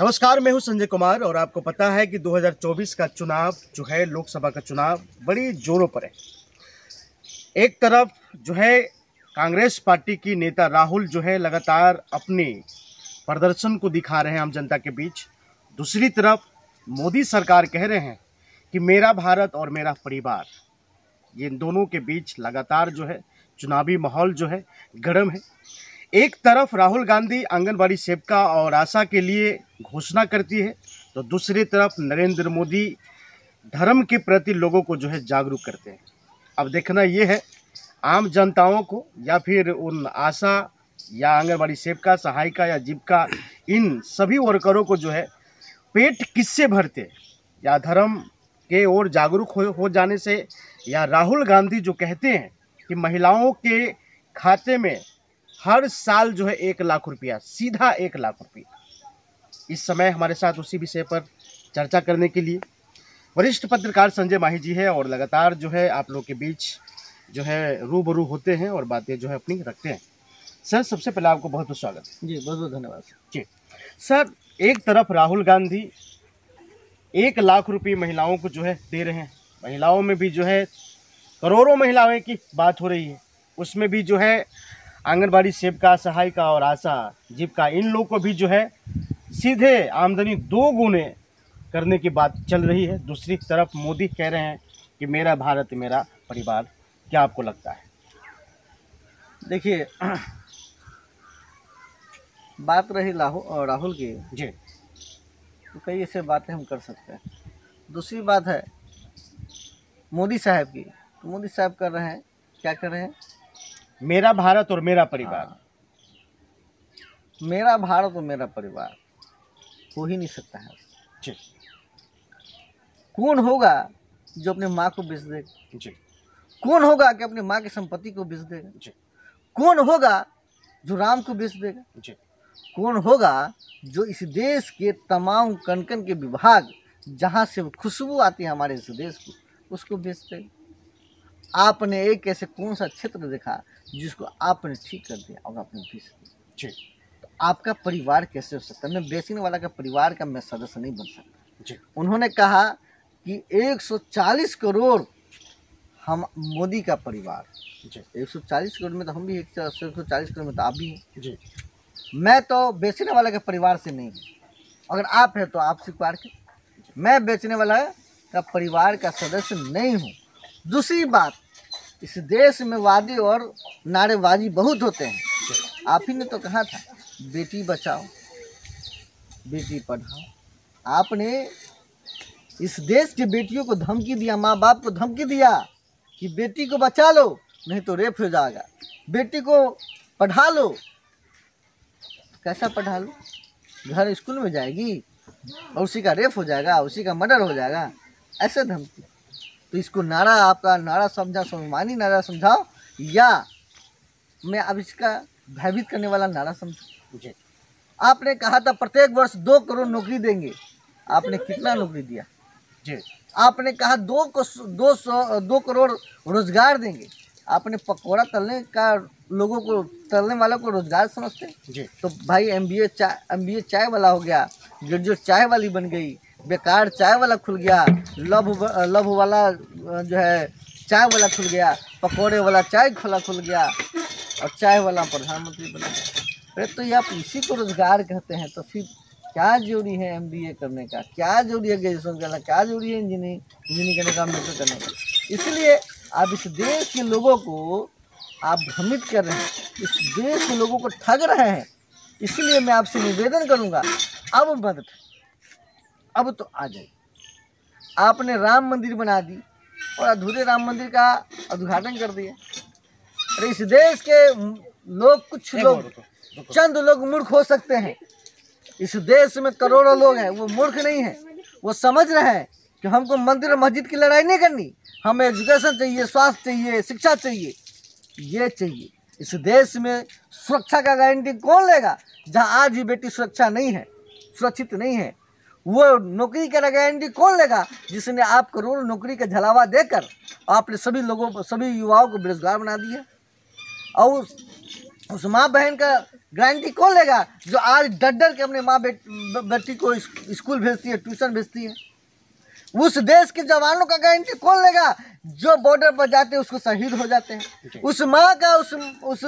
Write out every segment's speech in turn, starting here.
नमस्कार, मैं हूँ संजय कुमार और आपको पता है कि 2024 का चुनाव जो है, लोकसभा का चुनाव बड़ी जोरों पर है। एक तरफ़ जो है, कांग्रेस पार्टी की नेता राहुल जो है, लगातार अपने प्रदर्शन को दिखा रहे हैं आम जनता के बीच। दूसरी तरफ़ मोदी सरकार कह रहे हैं कि मेरा भारत और मेरा परिवार, ये दोनों के बीच लगातार जो है, चुनावी माहौल जो है, गर्म है। एक तरफ़ राहुल गांधी आंगनबाड़ी सेविका और आशा के लिए घोषणा करती है तो दूसरी तरफ़ नरेंद्र मोदी धर्म के प्रति लोगों को जो है जागरूक करते हैं। अब देखना ये है आम जनताओं को या फिर उन आशा या आंगनबाड़ी सेविका सहायिका या जीविका इन सभी वर्करों को जो है पेट किससे भरते या धर्म के ओर जागरूक हो, हो जाने से या राहुल गांधी जो कहते हैं कि महिलाओं के खाते में हर साल जो है एक लाख रुपया सीधा एक लाख रुपया। इस समय हमारे साथ उसी विषय पर चर्चा करने के लिए वरिष्ठ पत्रकार संजय माही जी है और लगातार जो है आप लोग के बीच जो है रूबरू होते हैं और बातें जो है अपनी रखते हैं। सर सबसे पहले आपको बहुत बहुत स्वागत। जी बहुत बहुत धन्यवाद जी। सर एक तरफ़ राहुल गांधी एक लाख रुपये महिलाओं को जो है दे रहे हैं। महिलाओं में भी जो है करोड़ों महिलाएँ की बात हो रही है। उसमें भी जो है आंगनबाड़ी सेविका सहायिका और आशा जीविका इन लोग को भी जो है सीधे आमदनी दो गुने करने की बात चल रही है। दूसरी तरफ़ मोदी कह रहे हैं कि मेरा भारत मेरा परिवार क्या आपको लगता है? देखिए बात रही राहुल राहुल की। जी। तो कई ऐसे बातें हम कर सकते हैं। दूसरी बात है मोदी साहब की। तो मोदी साहब कर रहे हैं क्या कर रहे हैं? मेरा भारत और मेरा परिवार। हाँ। मेरा भारत और मेरा परिवार। हो ही नहीं सकता है। जी। कौन होगा जो अपनी माँ को बेच देगा जी। कौन होगा कि अपनी माँ की संपत्ति को बेच देगा जी। कौन होगा जो राम को बेच देगा जी। कौन होगा जो इस देश के तमाम कण के विभाग जहाँ से खुशबू आती है हमारे इस देश की उसको बेचते आपने एक ऐसे कौन सा क्षेत्र देखा जिसको आपने ठीक कर दिया और आपने दिया? जी। तो आपका परिवार कैसे हो सकता है? मैं बेचने वाला का परिवार का मैं सदस्य नहीं बन सकता। जी। उन्होंने कहा कि 140 करोड़ हम मोदी का परिवार। जी। 140 करोड़ में तो हम भी एक सौ चालीस करोड़ में तो आप भी हैं। जी। मैं तो बेचने वाला के परिवार से नहीं हूँ। अगर आप हैं तो आप स्वीकार के मैं बेचने वाला का परिवार का सदस्य नहीं हूँ। दूसरी बात, इस देश में वादी और नारेबाजी बहुत होते हैं। आप ही ने तो कहा था, बेटी बचाओ, बेटी पढ़ाओ। आपने इस देश की बेटियों को धमकी दिया माँ बाप को धमकी दिया कि बेटी को बचा लो, नहीं तो रेप हो जाएगा। बेटी को पढ़ा लो। कैसा पढ़ा लो? घर स्कूल में जाएगी और उसी का रेप हो जाएगा, उसी का मर्डर हो जाएगा। ऐसे धमकी। तो इसको नारा आपका नारा समझा स्वाभिमानी नारा समझाओ या मैं अब इसका भयभीत करने वाला नारा समझू जी आपने कहा था प्रत्येक वर्ष दो करोड़ नौकरी देंगे। आपने कितना नौकरी दिया? जी। आपने कहा दो को दो सौ दो करोड़ रोज़गार देंगे। आपने पकौड़ा तलने का लोगों को तलने वालों को रोज़गार समझते? हैं? जी। तो भाई एम बी ए चाय एम बी ए चाय वाला हो गया ग्रेजुएट चाय वाली बन गई बेकार चाय वाला खुल गया, लव लव वाला जो है, चाय वाला खुल गया, पकौड़े वाला चाय खोला खुल गया, और चाय वाला प्रधानमंत्री बन गया। अरे तो ये आप इसी को रोज़गार कहते हैं तो फिर क्या ज़रूरी है एम बी ए करने का? क्या ज़रूरी है ग्रेजुएशन करना? क्या ज़रूरी है इंजीनियरिंग इंजीनियरिंग करने का मेडिकल करने का? इसलिए आप इस देश के लोगों को आप भ्रमित कर रहे हैं, इस देश के लोगों को ठग रहे हैं। इसलिए मैं आपसे निवेदन करूँगा, अब मत अब तो आ जाए आपने राम मंदिर बना दी और अधूरे राम मंदिर का उद्घाटन कर दिया। अरे इस देश के लोग कुछ लोग। चंद लोग मूर्ख हो सकते हैं। इस देश में करोड़ों लोग हैं वो मूर्ख नहीं है। वो समझ रहे हैं कि हमको मंदिर और मस्जिद की लड़ाई नहीं करनी। हमें एजुकेशन चाहिए स्वास्थ्य चाहिए शिक्षा चाहिए। ये चाहिए इस देश में सुरक्षा का गारंटी कौन लेगा जहाँ आज ही बेटी सुरक्षा नहीं है सुरक्षित नहीं है। वो नौकरी का गारंटी कौन लेगा जिसने आप करोड़ों नौकरी का झलावा देकर आपने सभी लोगों को सभी युवाओं को बेरोजगार बना दिया। और उस, उस माँ बहन का गारंटी कौन लेगा जो आज डर डर के अपने माँ बेट, बेटी को स्कूल भेजती है ट्यूशन भेजती है। उस देश के जवानों का गारंटी कौन लेगा जो बॉर्डर पर जाते हैं उसको शहीद हो जाते हैं। उस माँ का उस उस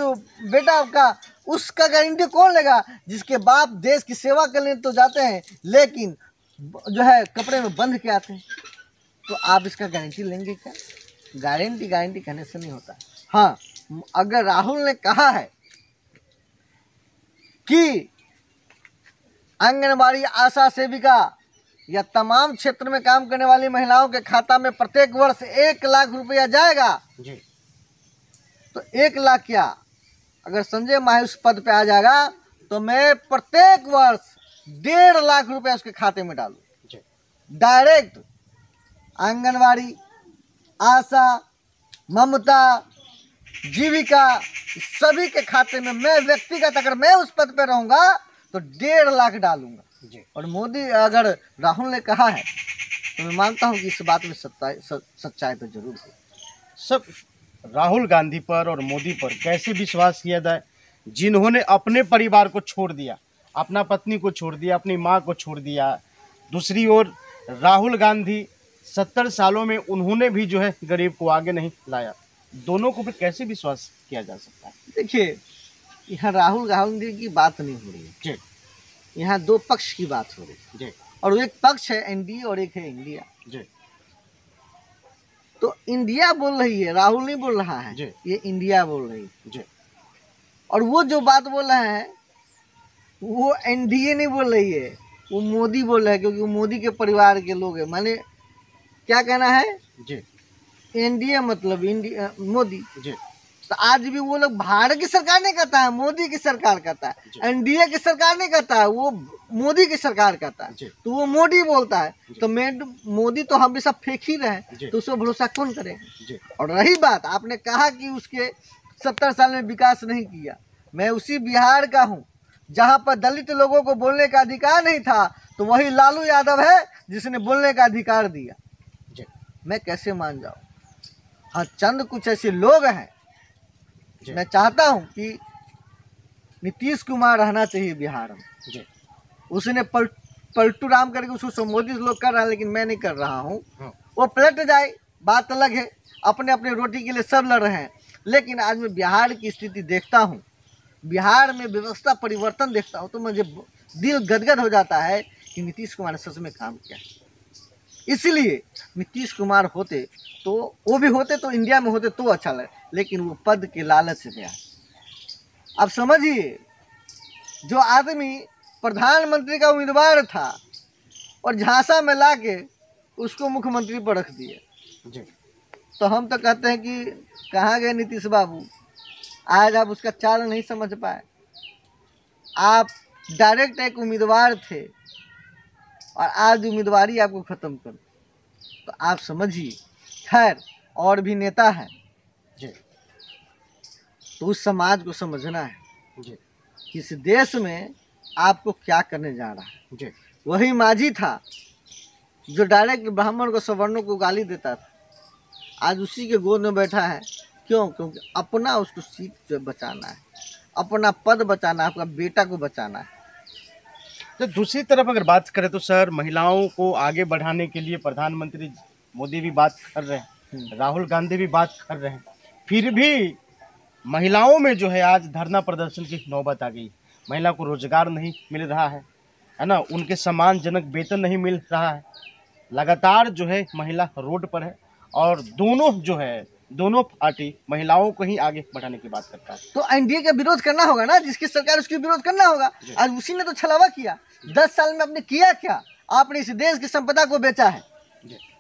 बेटा का उसका गारंटी कौन लेगा जिसके बाप देश की सेवा करने तो जाते हैं लेकिन जो है कपड़े में बंध के आते हैं। तो आप इसका गारंटी लेंगे क्या? गारंटी गारंटी कहने से नहीं होता। हाँ अगर राहुल ने कहा है कि आंगनबाड़ी आशा सेविका या तमाम क्षेत्र में काम करने वाली महिलाओं के खाता में प्रत्येक वर्ष एक लाख रुपया जाएगा जी। तो एक लाख क्या? अगर संजय माही उस पद पे आ जाएगा तो मैं प्रत्येक वर्ष डेढ़ लाख रुपया उसके खाते में डालू। जी। डायरेक्ट आंगनवाड़ी आशा ममता जीविका सभी के खाते में मैं व्यक्तिगत अगर मैं उस पद पर रहूँगा तो डेढ़ लाख डालूँगा। और मोदी अगर राहुल ने कहा है तो मैं मानता हूँ कि इस बात में सच्चाई सच्चाई तो ज़रूर है। सब राहुल गांधी पर और मोदी पर कैसे विश्वास किया जाए? जिन्होंने अपने परिवार को छोड़ दिया अपना पत्नी को छोड़ दिया अपनी माँ को छोड़ दिया। दूसरी ओर राहुल गांधी सत्तर सालों में उन्होंने भी जो है गरीब को आगे नहीं लाया। दोनों को फिर कैसे विश्वास किया जा सकता है? देखिए यहाँ राहुल गांधी की बात नहीं हो रही है। जी। यहाँ दो पक्ष की बात हो रही है। जी। और एक पक्ष है एनडीए और एक है इंडिया। जी। तो इंडिया बोल रही है राहुल नहीं बोल रहा है। जी। ये इंडिया बोल रही है। जी। और वो जो बात बोल रहे हैं वो एनडीए नहीं बोल रही है वो मोदी बोल रहे हैं क्योंकि वो मोदी के परिवार के लोग हैं। माने क्या कहना है? जी। एनडीए मतलब इंडिया मोदी। जी। तो आज भी वो लोग भारत की सरकार नहीं कहता है मोदी की सरकार कहता। है। एनडीए की सरकार नहीं कहता है वो मोदी की सरकार कहता है। तो वो मोदी बोलता है। तो मैं मोदी तो हमेशा फेंक ही रहे। तो उसको भरोसा कौन करेगा और रही बात आपने कहा कि उसके सत्तर साल में विकास नहीं किया। मैं उसी बिहार का हूँ। जहाँ पर दलित लोगों को बोलने का अधिकार नहीं था तो वही लालू यादव है जिसने बोलने का अधिकार दिया। जी मैं कैसे मान जाऊँ? हाँ चंद कुछ ऐसे लोग हैं। मैं चाहता हूँ कि नीतीश कुमार रहना चाहिए बिहार में। जी उसने पल पलटू राम करके उसको संबोधित लोग कर रहा है लेकिन मैं नहीं कर रहा हूँ। हाँ। वो पलट जाए बात अलग है। अपने अपने रोटी के लिए सब लड़ रहे हैं। लेकिन आज मैं बिहार की स्थिति देखता हूँ। बिहार में व्यवस्था परिवर्तन देखता हूँ तो मुझे दिल गदगद हो जाता है कि नीतीश कुमार ने सच में काम किया। इसलिए नीतीश कुमार होते तो वो भी होते तो इंडिया में होते तो अच्छा लगे लेकिन वो पद के लालच से गया अब समझिए जो आदमी प्रधानमंत्री का उम्मीदवार था और झांसा में ला के उसको मुख्यमंत्री पर रख दिए जी। तो हम तो कहते हैं कि कहाँ गए नीतीश बाबू? आज आप उसका चाल नहीं समझ पाए। आप डायरेक्ट एक उम्मीदवार थे और आज उम्मीदवारी आपको ख़त्म कर तो आप समझिए खैर और भी नेता है। जी। तो उस समाज को समझना है जी। कि इस देश में आपको क्या करने जा रहा है। जी। वही माझी था जो डायरेक्ट ब्राह्मण को सवर्णों को गाली देता था। आज उसी के गोद में बैठा है। क्यों? क्योंकि अपना उसको सीट से बचाना है। अपना पद बचाना है आपका बेटा को बचाना है। तो दूसरी तरफ़ अगर बात करें तो सर महिलाओं को आगे बढ़ाने के लिए प्रधानमंत्री मोदी भी बात कर रहे हैं राहुल गांधी भी बात कर रहे हैं। फिर भी महिलाओं में जो है आज धरना प्रदर्शन की नौबत आ गई। महिला को रोज़गार नहीं मिल रहा है है ना? उनके सम्मानजनक वेतन नहीं मिल रहा है। लगातार जो है महिला रोड पर है और दोनों जो है दोनों पार्टी महिलाओं को ही आगे बढ़ाने की बात करता है। तो एनडीए का विरोध करना होगा ना जिसकी सरकार उसकी विरोध करना होगा। आज उसी ने तो छलावा किया। दस साल में आपने किया क्या? आपने इस देश की संपदा को बेचा है।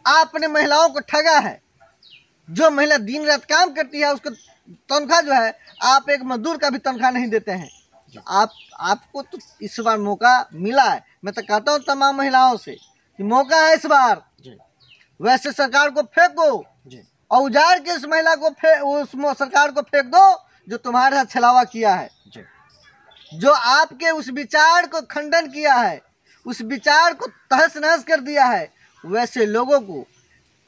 आपने महिलाओं को ठगा है। जो महिला दिन रात काम करती है उसको तनख्वाह जो है आप एक मजदूर का भी तनख्वाह नहीं देते हैं। आप आपको तो इस बार मौका मिला है। मैं तो कहता हूँ तमाम महिलाओं से कि मौका है इस बार। वैसे सरकार को फेंको। और उजाड़ के उस महिला को फे उस सरकार को फेंक दो जो तुम्हारे साथ छलावा किया है। जी। आपके उस विचार को खंडन किया है उस विचार को तहस नहस कर दिया है वैसे लोगों को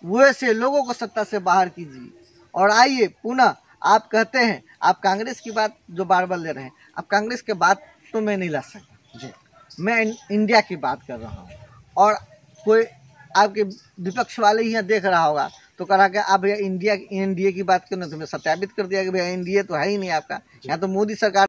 वैसे लोगों को सत्ता से बाहर कीजिए। और आइए पुनः आप कहते हैं आप कांग्रेस की बात जो बार बार ले रहे हैं आप कांग्रेस के बात तो मैं नहीं ला सकता। जी। मैं इंडिया की बात कर रहा हूँ। और कोई आपके विपक्ष वाले ही यहाँ देख रहा होगा तो कहा कि भैया इंडिया, एनडीए की बात करें तो सत्यापित कर दिया कि भैया एनडीए तो है ही नहीं आपका। यहाँ तो मोदी सरकार